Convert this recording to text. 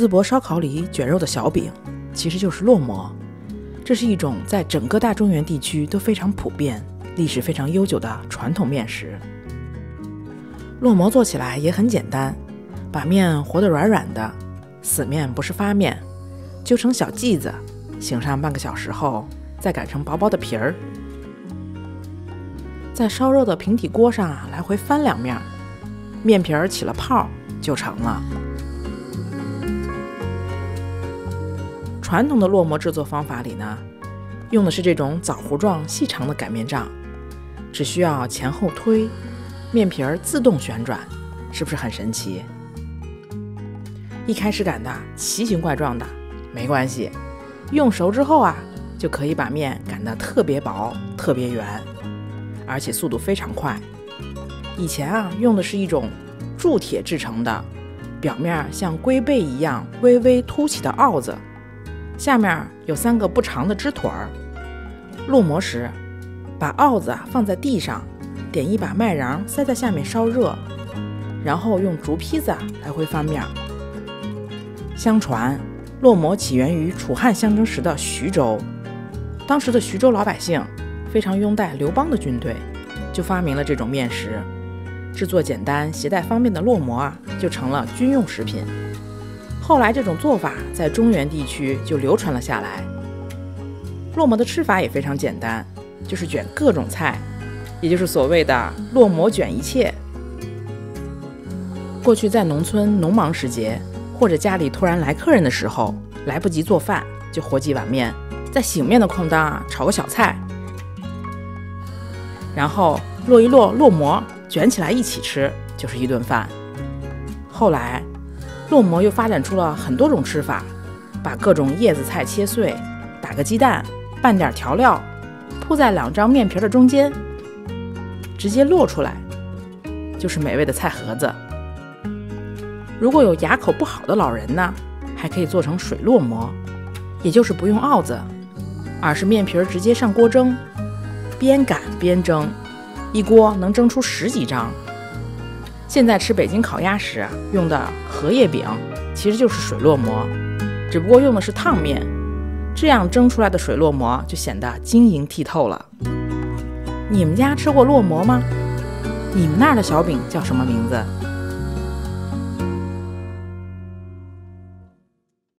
淄博烧烤里卷肉的小饼，其实就是烙馍。这是一种在整个大中原地区都非常普遍、历史非常悠久的传统面食。烙馍做起来也很简单，把面和得软软的，死面不是发面，揪成小剂子，醒上半个小时后，再擀成薄薄的皮儿，在烧肉的平底锅上来回翻两面，面皮儿起了泡就成了。传统的烙馍制作方法里呢，用的是这种枣核状细长的擀面杖，只需要前后推，面皮儿自动旋转，是不是很神奇？一开始擀的奇形怪状的，没关系，用熟之后啊，就可以把面擀得特别薄、特别圆，而且速度非常快。以前啊，用的是一种铸铁制成的，表面像龟背一样微微凸起的鏊子。下面有三个不长的支腿儿。烙馍时，把鏊子放在地上，点一把麦瓤塞在下面烧热，然后用竹坯子来回翻面。相传，烙馍起源于楚汉相争时的徐州。当时的徐州老百姓非常拥戴刘邦的军队，就发明了这种面食。制作简单、携带方便的烙馍啊，就成了军用食品。后来，这种做法在中原地区就流传了下来。烙馍的吃法也非常简单，就是卷各种菜，也就是所谓的“烙馍卷一切”。过去在农村农忙时节，或者家里突然来客人的时候，来不及做饭，就和几碗面，在醒面的空档啊炒个小菜，然后烙一烙烙馍，卷起来一起吃，就是一顿饭。后来。烙馍又发展出了很多种吃法，把各种叶子菜切碎，打个鸡蛋，拌点调料，铺在两张面皮的中间，直接烙出来，就是美味的菜盒子。如果有牙口不好的老人呢，还可以做成水烙馍，也就是不用鏊子，而是面皮直接上锅蒸，边擀边蒸，一锅能蒸出十几张。现在吃北京烤鸭时用的荷叶饼，其实就是水烙馍，只不过用的是烫面，这样蒸出来的水烙馍就显得晶莹剔透了。你们家吃过烙馍吗？你们那儿的小饼叫什么名字？